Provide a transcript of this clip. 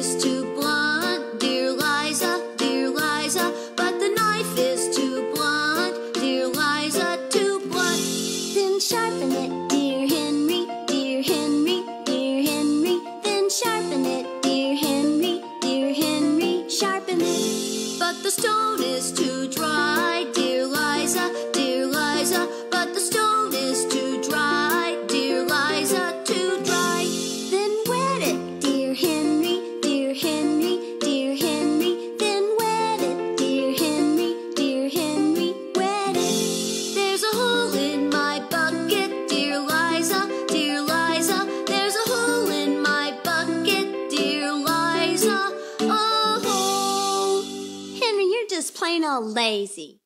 is too blunt, dear Liza, dear Liza. But the knife is too blunt, dear Liza, too blunt. Then sharpen it, dear Henry, dear Henry, dear Henry. Then sharpen it, dear Henry, dear Henry, sharpen it. But the stone is too kinda lazy.